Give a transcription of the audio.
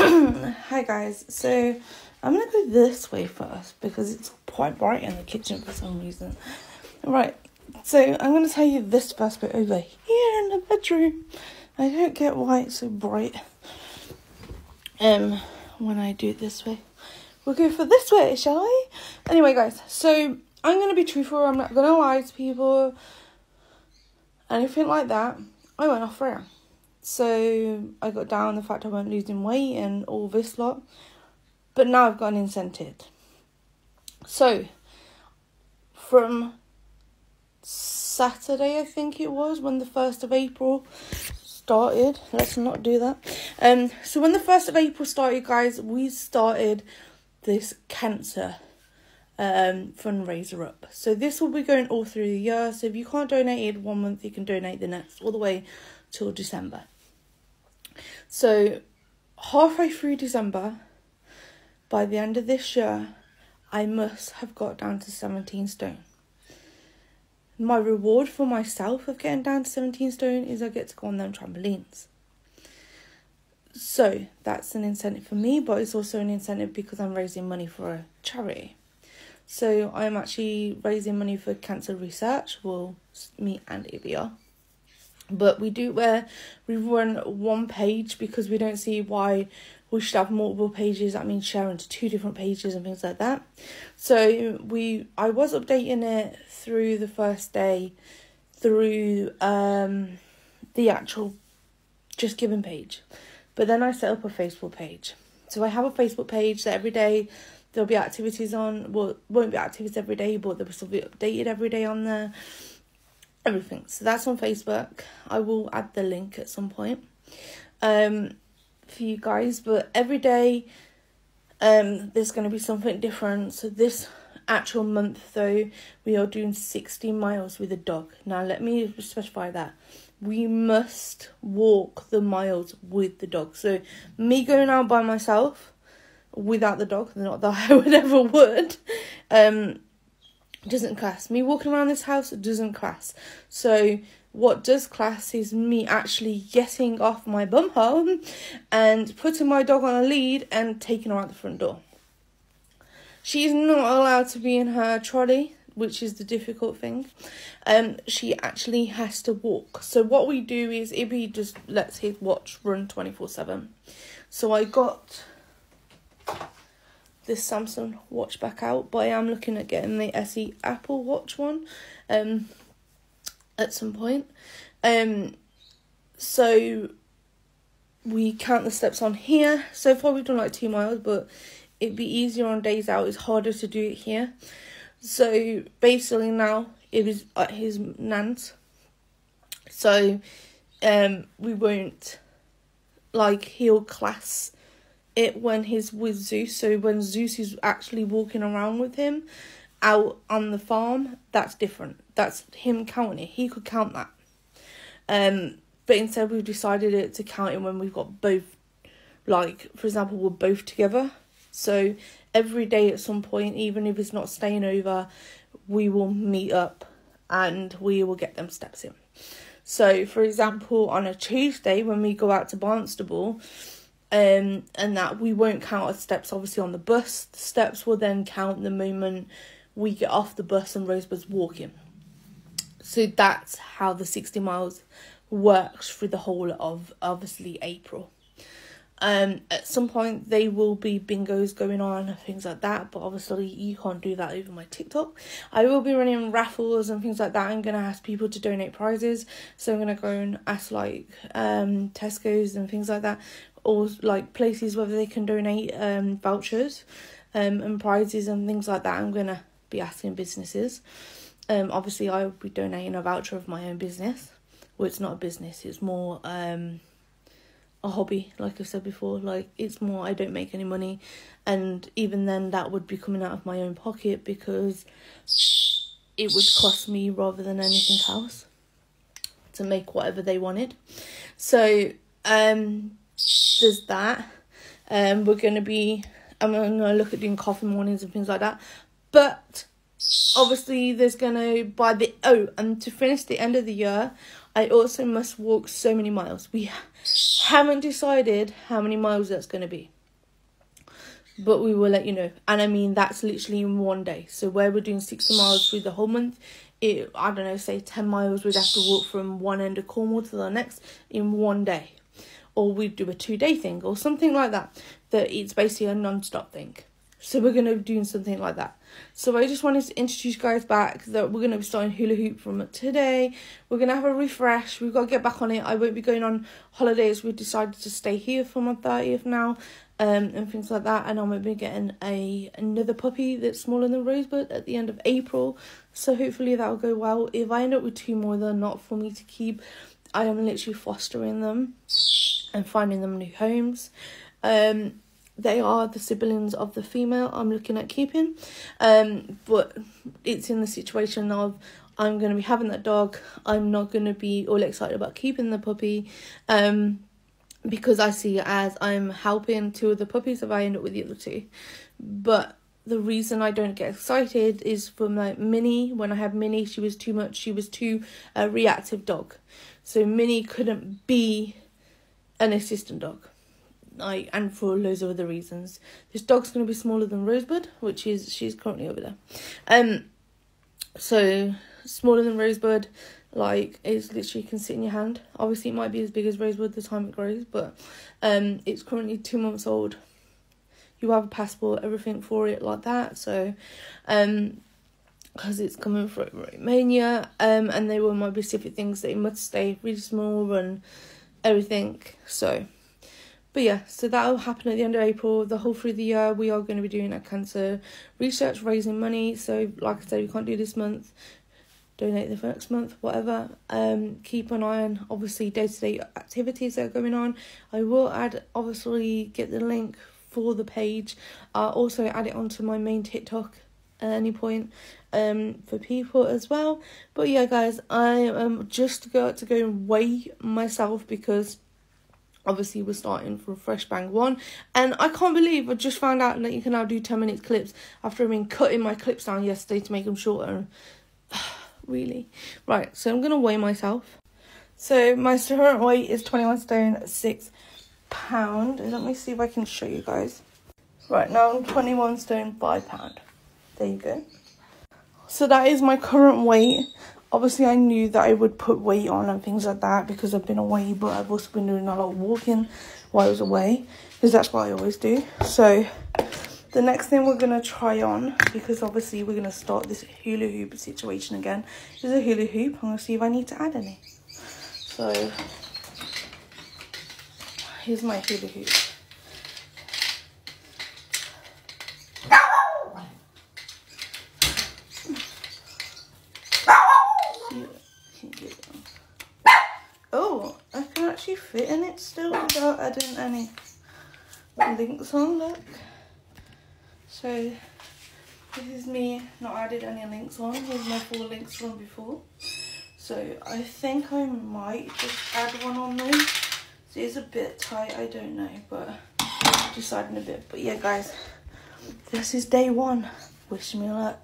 Hi guys, so I'm gonna go this way first because it's quite bright in the kitchen for some reason. Right, so I'm gonna tell you this first bit over here in the bedroom. I don't get why it's so bright. Um, when I do it this way, we'll go for this way, shall we? Anyway, guys, so I'm gonna be truthful. I'm not gonna lie to people, anything like that. I went off air. So I got down the fact I wasn't losing weight and all this lot. But now I've got an incentive. So from Saturday, I think it was, when the 1st of April started. Let's not do that. Um, so when the 1st of April started, guys, we started this cancer um, fundraiser up. So this will be going all through the year. So if you can't donate it one month, you can donate the next, all the way till December. So, halfway through December, by the end of this year, I must have got down to 17 stone. My reward for myself of getting down to 17 stone is I get to go on them trampolines. So that's an incentive for me, but it's also an incentive because I'm raising money for a charity. So I'm actually raising money for cancer research. Well, me and Ibia but we do where we run one page because we don't see why we should have multiple pages. That means sharing to two different pages and things like that. So we i was updating it through the first day through um the actual JustGiving page. But then i set up a facebook page. So i have a facebook page that every day there'll be activities on. Well won't be activities every day but there'll be updated every day on there everything. So that's on Facebook. I will add the link at some point um, for you guys. But every day um, there's going to be something different. So this actual month, though, we are doing 60 miles with a dog. Now, let me specify that. We must walk the miles with the dog. So, me going out by myself without the dog, not that I would ever would, um, doesn't class. Me walking around this house doesn't class. So what does class is me actually getting off my bum home and putting my dog on a lead and taking her out the front door. She's not allowed to be in her trolley, which is the difficult thing. Um, she actually has to walk. So what we do is Ibby just lets his watch run twenty four seven. So I got this Samsung watch back out, but I am looking at getting the SE Apple Watch one um at some point. Um so we count the steps on here. So far we've done like two miles, but it'd be easier on days out. It's harder to do it here. So basically now it is at his nan's. So um we won't like he'll class it when he's with Zeus. So when Zeus is actually walking around with him out on the farm, that's different. That's him counting it. He could count that. Um, but instead we've decided it to count it when we've got both. Like for example, we're both together. So every day at some point, even if it's not staying over, we will meet up and we will get them steps in. So, for example, on a Tuesday when we go out to Barnstaple, um, and that we won't count our steps obviously on the bus. The steps will then count the moment we get off the bus and Rosebud's walking. So that's how the 60 miles works through the whole of obviously April. Um, at some point they will be bingos going on and things like that, but obviously you can't do that over my TikTok. I will be running raffles and things like that. I'm gonna ask people to donate prizes, so I'm gonna go and ask like um Tesco's and things like that or like places whether they can donate um vouchers um and prizes and things like that. I'm gonna be asking businesses. Um obviously I will be donating a voucher of my own business. Well it's not a business, it's more um a hobby, like I've said before. Like it's more I don't make any money and even then that would be coming out of my own pocket because it would cost me rather than anything else to make whatever they wanted. So um there's that. Um, we're gonna be. I'm gonna look at doing coffee mornings and things like that. But obviously, there's gonna by the oh, and to finish the end of the year, I also must walk so many miles. We haven't decided how many miles that's going to be. But we will let you know. And I mean, that's literally in one day. So, where we're doing 60 miles through the whole month, it, I don't know, say 10 miles, we'd have to walk from one end of Cornwall to the next in one day. Or we'd do a two day thing or something like that. That it's basically a non stop thing. So we're gonna be doing something like that. So I just wanted to introduce you guys back that we're gonna be starting hula hoop from today. We're gonna have a refresh. We've got to get back on it. I won't be going on holidays. We've decided to stay here for my thirtieth now, um, and things like that. And I'm gonna be getting a another puppy that's smaller than Rosebud at the end of April. So hopefully that'll go well. If I end up with two more, they're not for me to keep. I am literally fostering them and finding them new homes. Um, they are the siblings of the female I'm looking at keeping. Um, but it's in the situation of I'm going to be having that dog. I'm not going to be all excited about keeping the puppy. Um, because I see it as I'm helping two of the puppies if I end up with the other two. But the reason I don't get excited is from like Minnie. When I had Minnie, she was too much. She was too a uh, reactive dog, so Minnie couldn't be an assistant dog like and for loads of other reasons. This dog's gonna be smaller than Rosebud, which is she's currently over there. Um so smaller than Rosebud, like it's literally can sit in your hand. Obviously it might be as big as Rosebud the time it grows, but um it's currently two months old. You have a passport, everything for it like that, so um because it's coming from Romania, um, and there were my specific things that it must stay really small and everything. So but yeah, so that'll happen at the end of April. The whole through the year, we are going to be doing a cancer research, raising money. So, like I said, we can't do this month. Donate the next month, whatever. Um, keep an eye on obviously day to day activities that are going on. I will add obviously get the link for the page. I'll also add it onto my main TikTok at any point um for people as well. But yeah, guys, I am just got to go and weigh myself because obviously we're starting from fresh bang one. And i can't believe i just found out that you can now do 10 minute clips after i've been cutting my clips down yesterday to make them shorter. Really. Right so i'm gonna weigh myself. So my current weight is 21 stone 6 pound. Let me see if i can show you guys. Right now i'm 21 stone 5 pound there you go so that is my current weight obviously I knew that I would put weight on and things like that because I've been away, but I've also been doing a lot of walking while I was away because that's what I always do. So the next thing we're to try on, because obviously we're to start this hula hoop situation again, is a hula hoop. I'm to see if I need to add any. So here's my hula hoop. Oh, fit in it still without adding any links on, look. So this is me not added any links on. Here's my four links from before. So I think I might just add one on there. So it's a bit tight, I don't know, but deciding a bit. But yeah, guys, this is day one. Wish me luck.